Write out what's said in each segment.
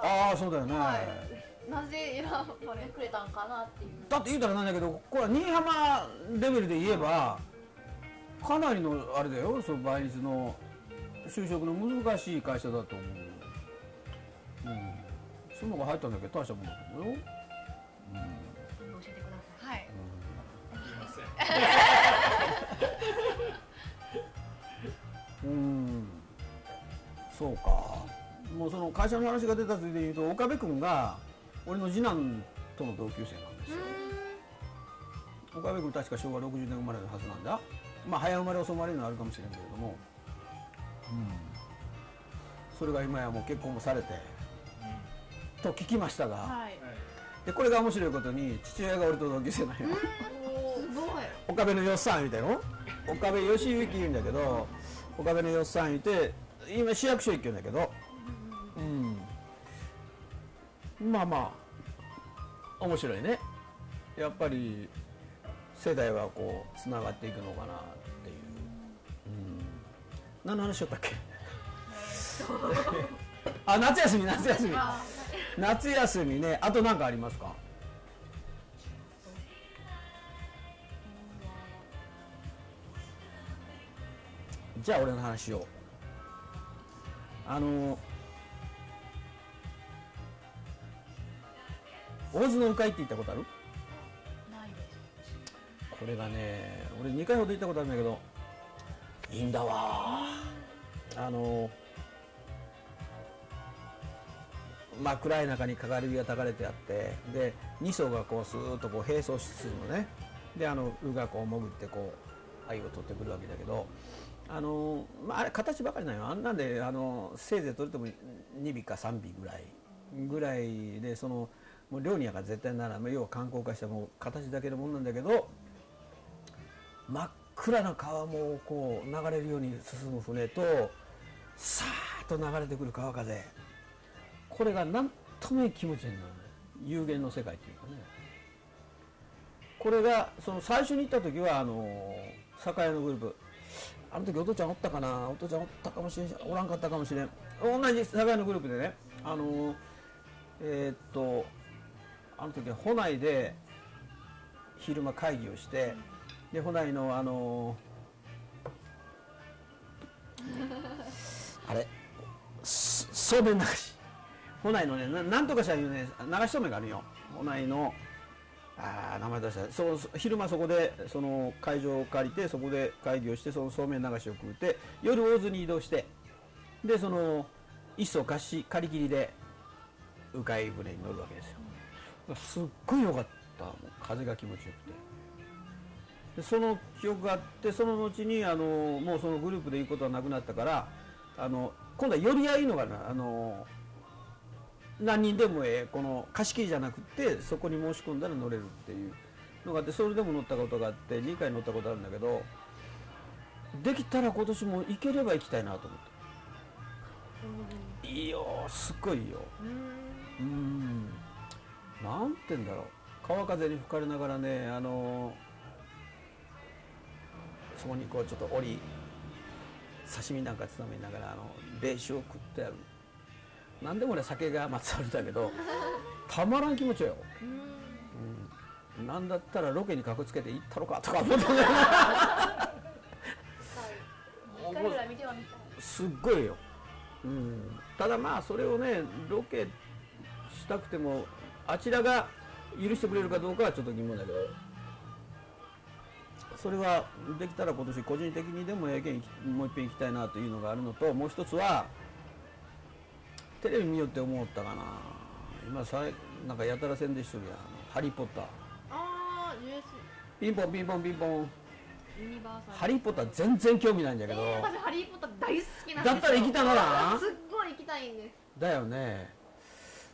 かああそうだよね、はい、なぜ選ばれてくれたんかなっていう。だって言うたらなんだけどこれは新居浜レベルで言えばかなりのあれだよ。その倍率の就職の難しい会社だと思う。うん。その子入ったんだけ？ど大したもんだと思うよ。教えてください。はい。うん。そうかもうその会社の話が出たついで言うと岡部君が俺の次男との同級生なんですよ。岡部君確か昭和60年生まれのはずなんだ。まあ早生まれ遅生まれのあるかもしれんけれども、うん、それが今やもう結婚もされて、と聞きましたが、はい。でこれが面白いことに父親が俺と同級生なんよ、すごい。岡部のよっさん言うたよ岡部義行言うんだけど岡部のよっさん言うて今市役所行ってるんだけどうんまあまあ面白いね。やっぱり世代はこうつながっていくのかなっていう、うん、何の話しよったっけ？あ夏休み夏休み。あ夏休みね。あと何かありますか？じゃあ俺の話をあの大津の鵜飼って行ったことある？ないです。これがね俺2回ほど行ったことあるんだけどいいんだわ。あのまあ暗い中にかがり火がたかれてあってで2層がこうスーッとこう並走するのね。であの鵜がこう潜ってこう鮎を取ってくるわけだけどあの、まあ、あれ形ばかりなんよ。あんなんであのせいぜい取れても2尾か3尾ぐらい。ぐらいでそのもう漁にやから絶対なら要は観光化したもう形だけのもんなんだけど真っ暗な川もこう流れるように進む船とさーっと流れてくる川風。これがなんともいい気持ちになるね。有限の世界っていうかね。これがその最初に行った時はあの酒屋のグループ。あの時お父ちゃんおったかな？お父ちゃんおったかもしれんおらんかったかもしれん。同じ酒屋のグループでねあのえーっとあの時は保内で昼間会議をしてで保内のあの あれすそうめん流し。保内のねななんとかしたいうね流しそうめんがあるよ。保内のあー名前出した。そうそ昼間そこでその会場を借りてそこで会議をしてそのそうめん流しを食うて夜大津に移動してでその一層貸し借り切りで鵜飼船に乗るわけですよすっごい良かった。もう風が気持ちよくて。でその記憶があってその後にあのもうそのグループで行くことはなくなったからあの今度は寄り合いのがなあの何人でもええこの貸し切りじゃなくてそこに申し込んだら乗れるっていうのがあってそれでも乗ったことがあって2回乗ったことあるんだけどできたら今年も行ければ行きたいなと思って。いいよすっごいいいよ。うんなんて言うんだろう。川風に吹かれながらねあのそこにこうちょっと折り刺身なんかつまみながらあの冷酒を食ってやる。なんでも俺酒がまつわるんだけど たまらん気持ちよ、うん、なんだったらロケにかこつけて行ったろかとか思ってね。すっごいよ、うん、ただまあそれをねロケしたくてもあちらが許してくれるかどうかはちょっと疑問だけど。それはできたら今年個人的にでもええけんもう一遍行きたいなというのがあるのともう一つはテレビ見よって思ったかな。今さなんかやたら宣伝しとるやん。あの「ハリー・ポッター。ああ US」ピンポンピンポンピンポン。ハリー・ポッター全然興味ないんだけど、えー、私ハリー・ポッター大好きなんですよ。だったら行きたな。らすっごい行きたいんです。だよね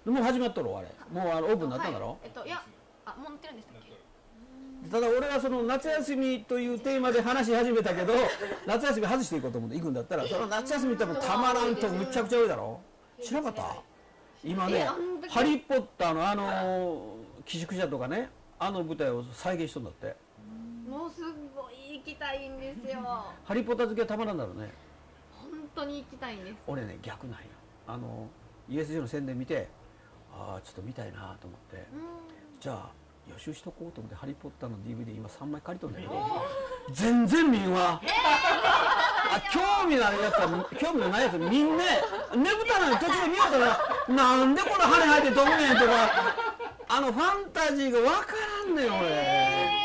もう始まっとるあれ。もうあのオープンになったんだろ、はい、えっといやあもう乗ってるんでしたっけ？ただ俺はその夏休みというテーマで話し始めたけど 夏休み外していこうと思って行くんだったらその夏休み多分たまらんとむちゃくちゃ多いだろ？知らなかった？今ねえあんだ「け。ハリー・ポッター」のあの寄宿舎とかねあの舞台を再現しとんだって。もうすっごい行きたいんですよ「ハリー・ポッター」好きはたまらんだろうね。本当に行きたいんです。俺ね逆なんよ。あの USJ の宣伝見てああちょっと見たいなと思って。うん。じゃあ予習しとこうと思って「ハリー・ポッター」の DVD 今3枚借りとんだけど全然見んわ、あ興味のあるやつは興味のないやつみんなねぶたのに途中で見ようたらなんでこの羽生えて飛ぶねんとかあのファンタジーが分からんねん俺、え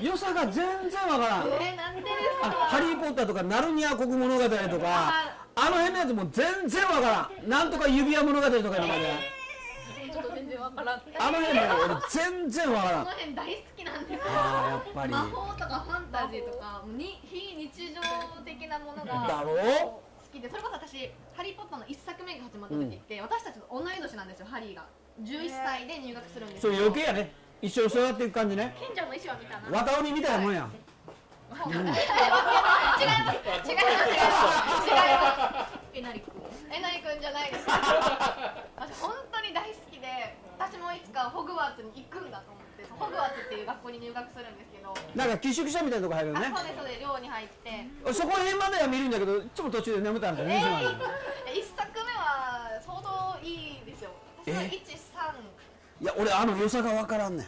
良さが全然分からん。ー、えー、なんハリー・ポッターとかナルニア国物語とかあの辺のやつも全然わからん。なんとか指輪物語とかのまで。ちょっと全然わからんあの辺も俺全然わからん。この辺大好きなんですよやっぱり。魔法とかファンタジーとかに非日常的なものがだろ？好きでそれこそ私「ハリー・ポッター」の1作目が始まった時って、私たちと同い年なんですよハリーが。11歳で入学するんですそれけど余計やね。一緒に育っていく感じね。賢者の石は見たな。綿鬼みたいなもんや。ん違い。ます違います違います違いますえなりくんえなりくん。じゃないです私本当に大好きで私もいつかホグワーツに行くんだと思ってホグワーツっていう学校に入学するんですけど、なんか寄宿舎みたいなとこ入るよね。あそうですそうです。寮に入って。そこら辺までは見るんだけどいつも途中で眠たんだよえねしまうのー、1作目は相当いいですよ。私はえ13いや俺あの良さがわからんねん。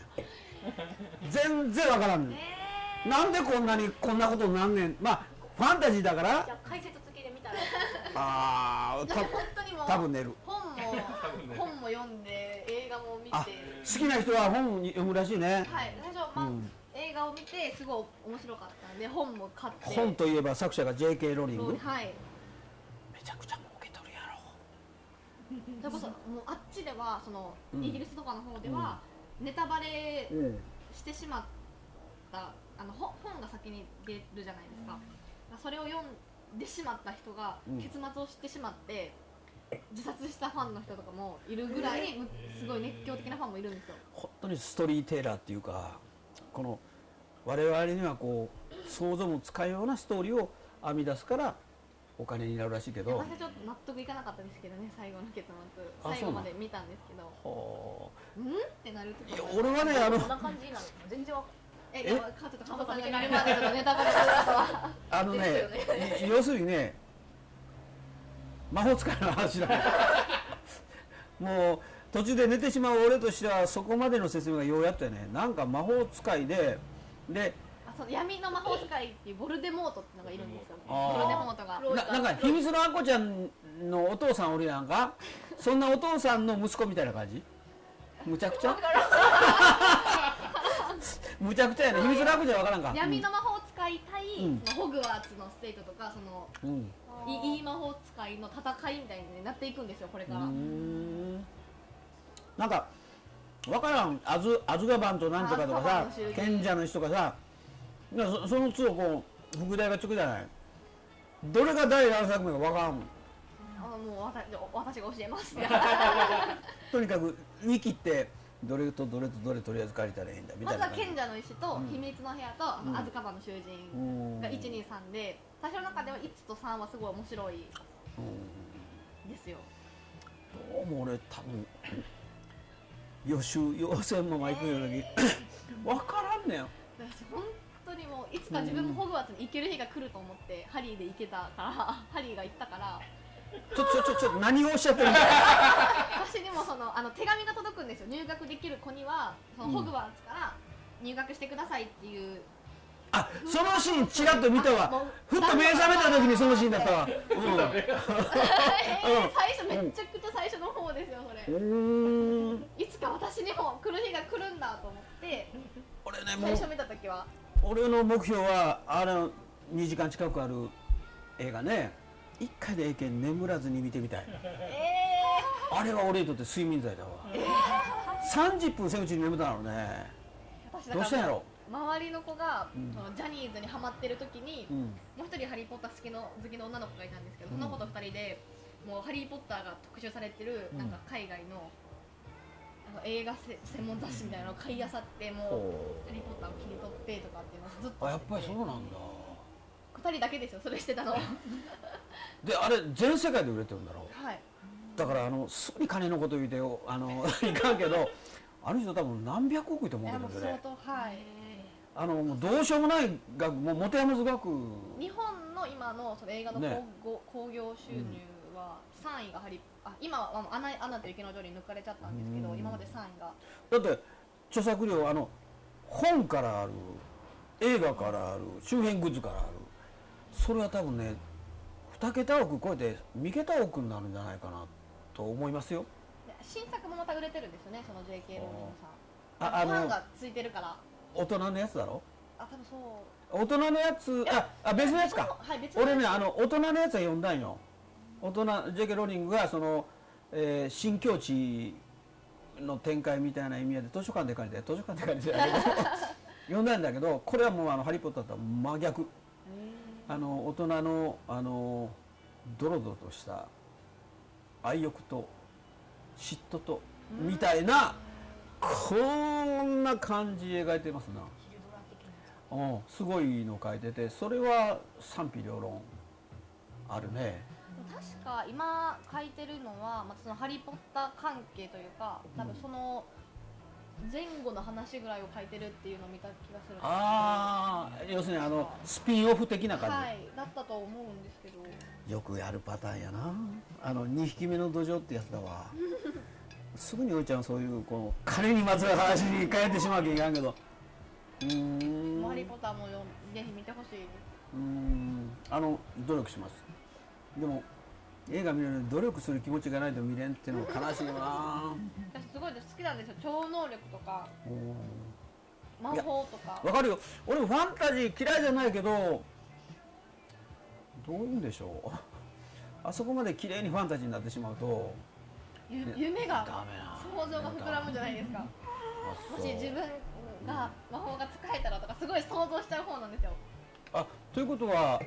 全然わからんねん。えなんでこんなにこんなことになんねん。まあファンタジーだから。じゃあ解説付きで見たら。ああー、本当にもう多分寝る。本も 本も読んで映画も見て。あ好きな人は本読むらしいね。はい最初、まあうん。映画を見てすごい面白かったんで本も買って。本といえば作者が J.K. ローリング？はい。めちゃくちゃ儲けとるやろ。それこそもうあっちではその、うん。イギリスとかの方では、ネタバレうんしてしまったあのほ本が先に出るじゃないですか、それを読んでしまった人がうん結末を知ってしまって、自殺したファンの人とかもいるぐらい、むすごい熱狂的なファンもいるんですよ。本当にストーリーテイラーっていうかこの我々にはこう想像もつかんようなストーリーを編み出すからお金になるらしいけど。私はちょっと納得いかなかったですけどね最後の結末あ最後まで見たんですけど。ほう。ん？ってなるとういや俺はねあのこんな感じなの？全然わかえい。やちょっと加藤さんが見るまでとネタバレするとはあのねですい要するにね魔法使いの話だね もう途中で寝てしまう俺としてはそこまでの説明がようやったよね。なんか魔法使いでであその闇の魔法使いっていうボルデモートってのがいるんですよ。ボルデモートが。ななんか秘密のあこちゃんのお父さんおるやんか。そんなお父さんの息子みたいな感じ？むちゃくちゃ？むちゃくちゃやね。秘密のあこちゃんわからんか。闇の魔法使い対、うん。そのホグワーツのステートとかそのいいい魔法使いの戦いみたいになっていくんですよこれから、ん。なんかわからん。アズアズガバンとなんとかとかさ賢者の人とかさなそその都度こう副題がつくじゃない。どれが第何作目かわからん。あもう私私が教えます。とにかくウィキってどれとどれとどれとりあえず借りたらいいんだみまずはたいな感じ。賢者の石とうん。秘密の部屋と、うん。アズカバンの囚人うん。が123で最初の中では1と3はすごい面白いうん。ですよ。どうも俺多分予習要請も行くように分からんねん。私本当にもういつか自分もホグワーツに行ける日が来ると思って、ハリーで行けたからハリーが行ったからちょちょちょちょ何をおっしゃってるんだ？私にもそのあの手紙が届くんですよ。入学できる子にはそのうんホグワーツから入学してくださいっていう、あそのシーンちらっと見たわ。ふっと目覚めた時にそのシーンだったわ。えー 最初めっちゃくちゃ最初の方ですよそれ、いつか私にも来る日が来るんだと思って。俺ねもう最初見た時は。俺の目標はあの2時間近くある映画ね一回でええけん眠らずに見てみたい。えあれは俺にとって睡眠剤だわ、30分せんうちに眠ったのね。どうしたんやろ？周りの子が、うん。ジャニーズにハマってる時に、うん。もう一人ハリー・ポッター好きの好きの女の子がいたんですけど、うん。その子と二人でもうハリー・ポッターが特集されてる、うん。なんか海外のあの映画せ専門雑誌みたいなのを買い漁ってもうほハリー・ポッターを切り取ってとかっていうのをずっうとあやっぱりそうなんだ。二人だけですよそれしてたの。は いであれ全世界で売れてるんだろだからあのすぐに金のこと言うてよ。あの いかんけどあの人多分何百億いと思いうやもう相けどね当はい。あのもうどうしようもない額もう持て余す額日本の今のその映画のね。興行興行収入は3位がハリあ今はあのアナアナと雪の女王に抜かれちゃったんですけどうん。今まで3位が。だって著作料あの本からある映画からある周辺グッズからあるそれは多分ね2桁億超えて3桁億になるんじゃないかなと思いますよ。で新作もまた売れてるんですよねその JK ローリングさん。ああのファンがついてるから。大人のやつだろ？あ多分そう。大人のやつああ別のやつか。はい別のやつ。俺ねあの大人のやつは読んだんよ。大人 JK ローリングがその、えー新境地の展開みたいな意味合いで図書館で借りて図書館で借りて 読んだんだけどこれはもうあの「ハリー・ポッター」とは真逆あの大人のあのドロドロとした愛欲と嫉妬とみたいなこんな感じ描いてますな。うん、すごいの書いててそれは賛否両論あるね。確か今書いてるのは、まあ、そのハリー・ポッター関係というか多分その前後の話ぐらいを書いてるっていうのを見た気がする。ああ要するにあのスピンオフ的な感じ、はいだったと思うんですけど。よくやるパターンやな。あの2匹目の土壌ってやつだわ。すぐにおいちゃんはそういうこの金にまつわる話に変えてしまうきゃいかんけど。うーん。ハリー・ポッターもぜひ見てほしいうーん。あの努力します。でも映画見るのに努力する気持ちがないと見れんっていうのは悲しいよな私すごい好きなんですよ。超能力とか。うん魔法とか。わかるよ。俺もファンタジー嫌いじゃないけどどういうんでしょう。あそこまで綺麗にファンタジーになってしまうとゆね夢が想像が膨らむじゃないですか。もし自分が魔法が使えたらとかすごい想像しちゃう方なんですよ。あということは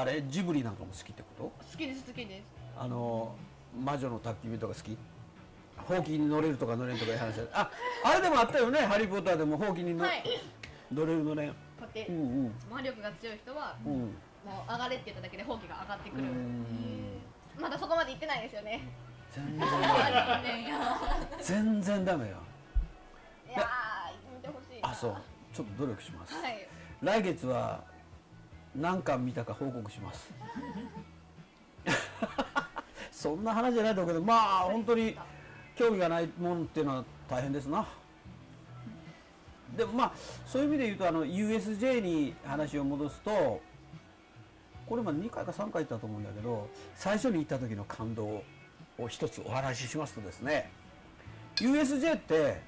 あれジブリなんかも好きってこ好きです好きです。とあの魔女の宅急便とか好き？ほうきに乗れるとか乗れんとかいう話。だああれでもあったよね「ハリー・ポッター」でもほうきに乗,、はい。乗れる乗れんこうやって。うんうん。魔力が強い人はうん。もう上がれって言っただけでほうきが上がってくる。うん。まだそこまで行ってないですよね。全然ダメ全然ダメよ。いやー見てほしいな。あそう。ちょっと努力します。はい。来月は何巻見たか報告します。そんな話じゃないと思うけどまあ本当に興味がないもんっていうのは大変ですな。でもまあそういう意味で言うとあの USJ に話を戻すとこれまで2回か3回行ったと思うんだけど最初に行った時の感動を一つお話ししますとですね USJ って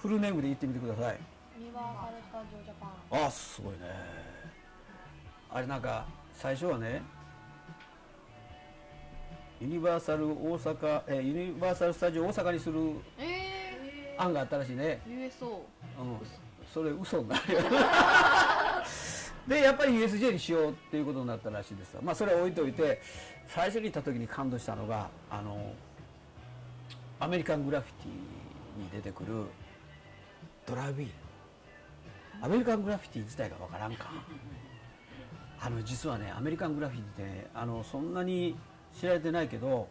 フルネームで言ってみてください。ユニバーサル・スタジオ・ジャパン。あすごいねあれなんか最初はねユニバーサル大阪えユニバーサル・スタジオ大阪にするえ案があったらしいね、ー、USO うん、それ嘘になるよ。でやっぱり USJ にしようっていうことになったらしいですまあそれは置いといて最初に行った時に感動したのがあのアメリカングラフィティに出てくるドライブイン。アメリカングラフィティ自体がわからんかあの実はねアメリカングラフィティってあのそんなに知られてないけど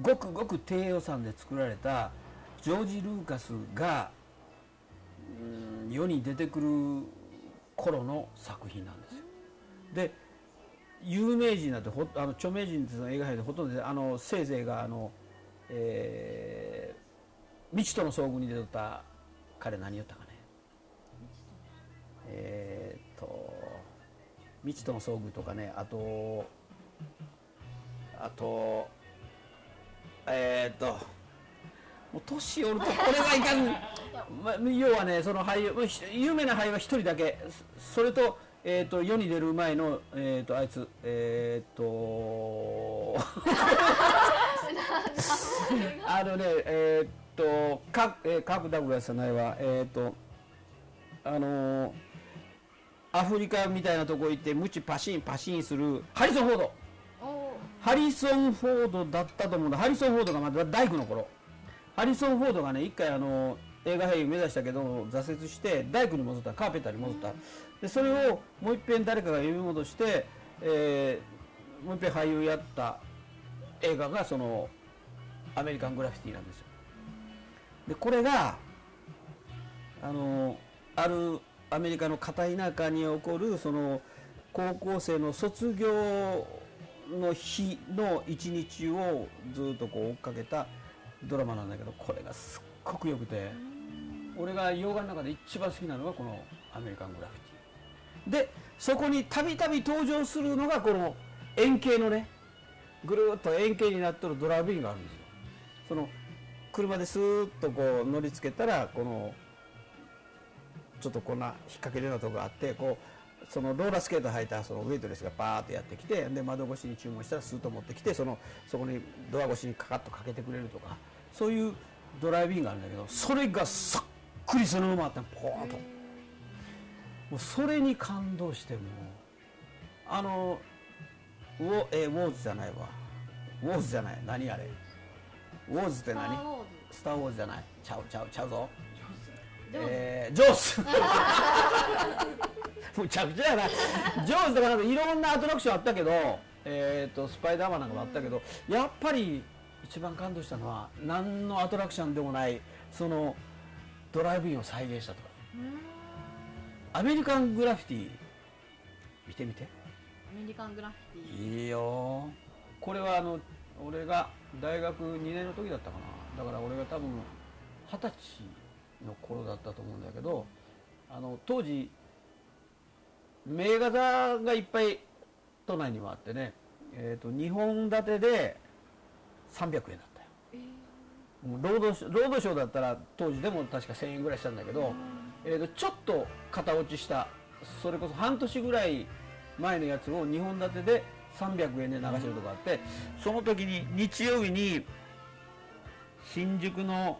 ごくごく低予算で作られたジョージ・ルーカスがうん世に出てくる頃の作品なんですよ。で有名人なんてほあの著名人の映画界でほとんどあのせいぜいがあの、えー未知との遭遇に出てた彼何言ったか未知との遭遇とかねあとあとえーっともう年おるとこれがいかん、ま、要はねその俳優有名な俳優は一人だけ。そそれと,、えー、と世に出る前の、えー、とあいつえっ、と あのねえっ、とカえーカーク・ダグラスじゃないわえっ、とあのーアフリカみたいなとこ行ってムチパシンパシンするハリソン・フォード。ハリソン・フォードだったと思うんだハリソン・フォードがまだ大工の頃。ハリソン・フォードがね一回あの映画俳優目指したけど挫折して大工に戻った。カーペンターに戻った。でそれをもう一遍誰かが呼び戻して、えーもう一遍俳優やった。映画がそのアメリカン・グラフィティなんですよ。でこれがあのあるアメリカの片田舎に起こるその高校生の卒業の日の一日をずっとこう追っかけたドラマなんだけどこれがすっごく良くて俺が洋画の中で一番好きなのがこの「アメリカン・グラフィティ」でそこにたびたび登場するのがこの円形のねぐるっと円形になってるドライブインがあるんですよ。その車でスーッとこう乗り付けたらこのちょっとこんな引っ掛けるようなとこがあってこうそのローラースケート履いたそのウェイトレスがバーッとやってきてで窓越しに注文したらスーッと持ってきてそのそこにドア越しにカカッとかけてくれるとかそういうドライビンがあるんだけどそれがさっくりそのままあってポーンと。もうそれに感動してもうあのウォ,、えーウォーズじゃないわ。ウォーズじゃない。何あれ。ウォーズって何？スター・ウォーズじゃない。ちゃうちゃうちゃうぞえージョースむちゃくちゃやな。ジョとかなんかいろんなアトラクションあったけど、えー、とスパイダーマンなんかもあったけど、やっぱり一番感動したのは何のアトラクションでもないそのドライブインを再現したとか。アメリカングラフィティ見てみて。アメリカングラフィティ。いいよ。これはあの俺が大学2年の時だったかな。だから俺が多分二十歳の頃だったと思うんだけどあの当時名画座がいっぱい都内にはあってね、えー、と2本立てで300円だったよ。もうロードロードショーだったら当時でも確か1000円ぐらいしたんだけど、えー、とちょっと型落ちしたそれこそ半年ぐらい前のやつを2本立てで300円で流してるとこあってその時に日曜日に新宿の